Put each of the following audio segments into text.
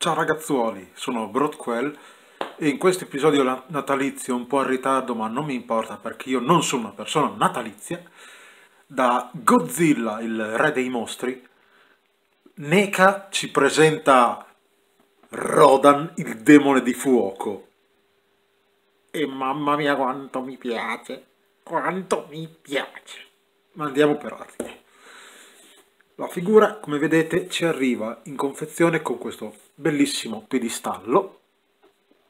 Ciao ragazzuoli, sono Broadquell e in questo episodio natalizio un po' in ritardo ma non mi importa perché io non sono una persona natalizia. Da Godzilla, il re dei mostri NECA ci presenta Rodan, il demone di fuoco. E mamma mia quanto mi piace quanto mi piace. Ma andiamo per ordine. La figura, come vedete, ci arriva in confezione con questo bellissimo piedistallo.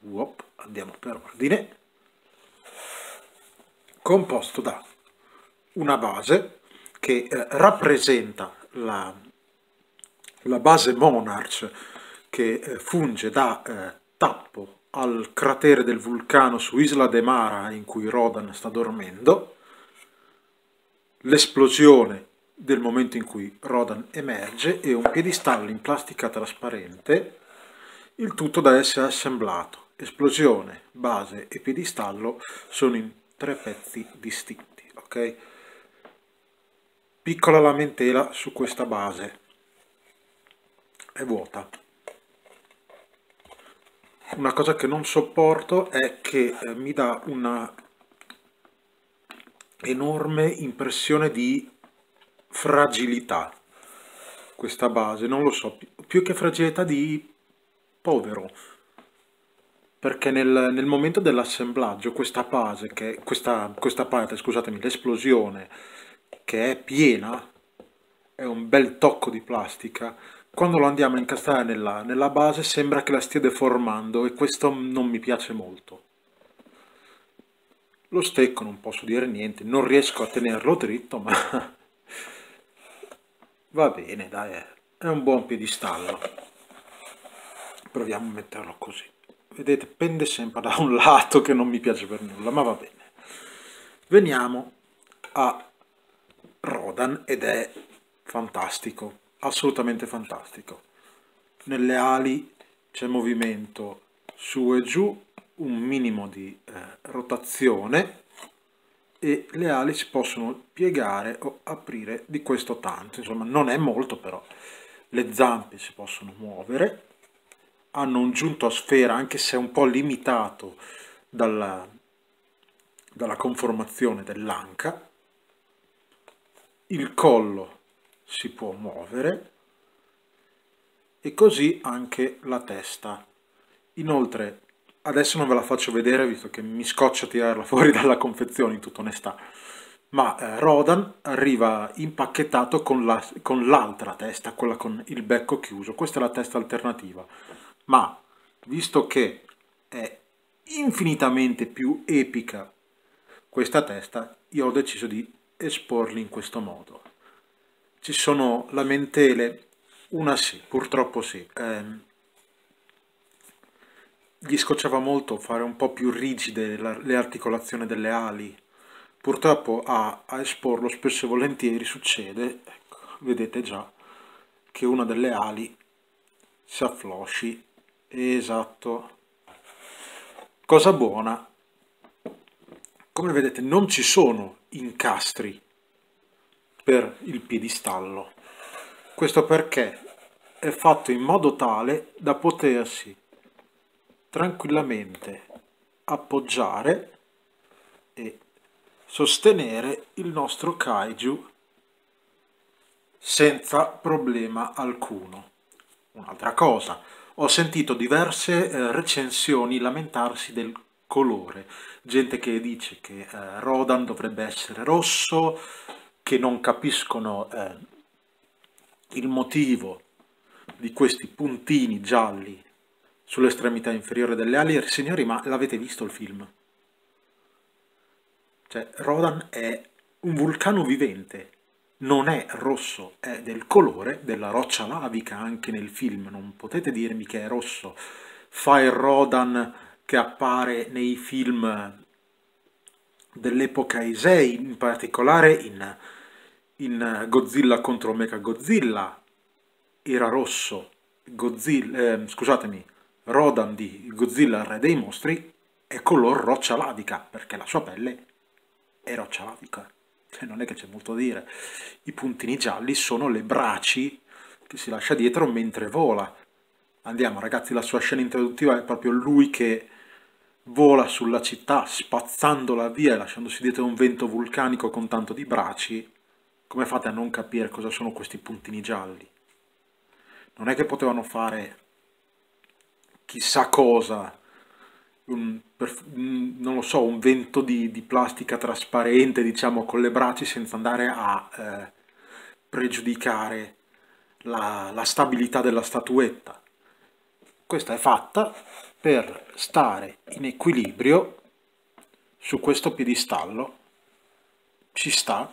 Uop, andiamo per ordine. Composto da una base che eh, rappresenta la, la, base Monarch che eh, funge da eh, tappo al cratere del vulcano su Isla de Mara in cui Rodan sta dormendo, l'esplosione del momento in cui Rodan emerge e un piedistallo in plastica trasparente, il tutto da essere assemblato. Esplosione, base e piedistallo sono in tre pezzi distinti. ok? Piccola lamentela su questa base, è vuota. Una cosa che non sopporto è che eh, mi dà una enorme impressione di fragilità questa base, non lo so, più che fragilità di povero, perché nel, nel momento dell'assemblaggio questa base, che, questa, questa parte, scusatemi, l'esplosione, che è piena, è un bel tocco di plastica, quando lo andiamo a incastrare nella, nella base sembra che la stia deformando e questo non mi piace molto. Lo stecco non posso dire niente, non riesco a tenerlo dritto, ma Va bene, dai, è un buon piedistallo. Proviamo a metterlo così. Vedete, pende sempre da un lato che non mi piace per nulla, ma va bene. Veniamo a Rodan ed è fantastico, assolutamente fantastico. Nelle ali c'è movimento su e giù, un minimo di eh, rotazione e le ali si possono piegare o aprire di questo tanto, insomma non è molto però. Le zampe si possono muovere, hanno un giunto a sfera anche se un po' limitato dalla, dalla conformazione dell'anca, il collo si può muovere e così anche la testa. Inoltre adesso non ve la faccio vedere visto che mi scoccia tirarla fuori dalla confezione in tutta onestà. Ma eh, Rodan arriva impacchettato con, la, l'altra testa, quella con il becco chiuso, questa è la testa alternativa ma visto che è infinitamente più epica questa testa io ho deciso di esporli in questo modo ci sono lamentele una sì, purtroppo sì eh, gli scocciava molto fare un po' più rigide le articolazioni delle ali. Purtroppo a, a esporlo spesso e volentieri succede, ecco, vedete già, che una delle ali si afflosci. Esatto. Cosa buona, come vedete non ci sono incastri per il piedistallo. Questo perché è fatto in modo tale da potersi tranquillamente appoggiare e sostenere il nostro kaiju senza problema alcuno. Un'altra cosa, ho sentito diverse eh, recensioni lamentarsi del colore, gente che dice che eh, Rodan dovrebbe essere rosso, che non capiscono eh, il motivo di questi puntini gialli sull'estremità inferiore delle ali. Signori, ma l'avete visto il film? Cioè, Rodan è un vulcano vivente, non è rosso, è del colore della roccia lavica anche nel film, non potete dirmi che è rosso. Il Rodan che appare nei film dell'epoca Isei, in particolare in, in Godzilla contro Mecha Godzilla, era rosso. Godzilla, eh, scusatemi, Rodan di Godzilla Re dei Mostri è color roccia lavica, perché la sua pelle è roccia lavica. Cioè, non è che c'è molto da dire. I puntini gialli sono le braci che si lascia dietro mentre vola. Andiamo ragazzi, la sua scena introduttiva è proprio lui che vola sulla città spazzandola via e lasciandosi dietro un vento vulcanico con tanto di bracci. Come fate a non capire cosa sono questi puntini gialli? Non è che potevano fare chissà cosa, un, per, non lo so, un vento di, di, plastica trasparente, diciamo, con le braccia senza andare a eh, pregiudicare la, la stabilità della statuetta. Questa è fatta per stare in equilibrio su questo piedistallo, ci sta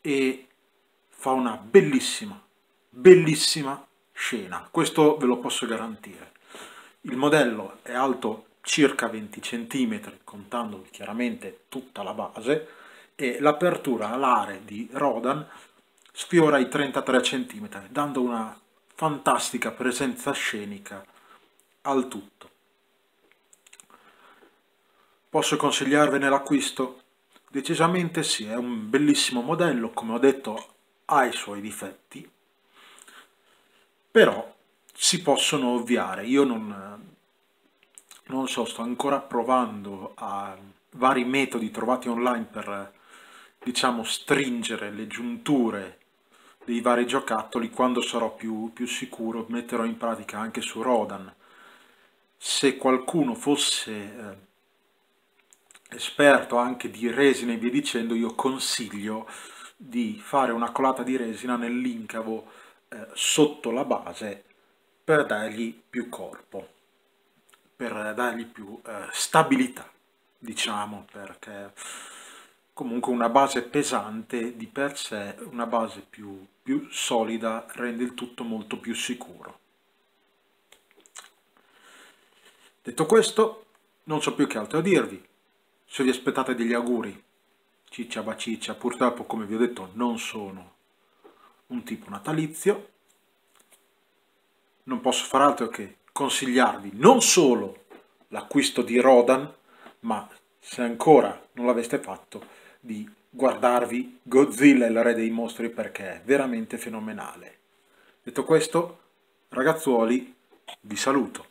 e fa una bellissima, bellissima scena. Questo ve lo posso garantire. Il modello è alto circa 20 cm, contando chiaramente tutta la base, e l'apertura alare di Rodan sfiora i 33 cm, dando una fantastica presenza scenica al tutto. Posso consigliarvene l'acquisto? Decisamente sì, è un bellissimo modello, come ho detto ha i suoi difetti, però si possono ovviare. Io non, non so, sto ancora provando a vari metodi trovati online per, diciamo, stringere le giunture dei vari giocattoli. Quando sarò più, più sicuro metterò in pratica anche su Rodan. Se qualcuno fosse eh, esperto anche di resina e via dicendo, io consiglio di fare una colata di resina nell'incavo eh, sotto la base per dargli più corpo per dargli più eh, stabilità, diciamo, perché comunque una base pesante di per sé, una base più, più solida, rende il tutto molto più sicuro. Detto questo, non so più che altro dirvi. Se vi aspettate degli auguri, ciccia baciccia, purtroppo come vi ho detto non sono un tipo natalizio, non posso far altro che consigliarvi non solo l'acquisto di Rodan, ma se ancora non l'aveste fatto, di guardarvi Godzilla il re dei mostri perché è veramente fenomenale. Detto questo, ragazzuoli, vi saluto.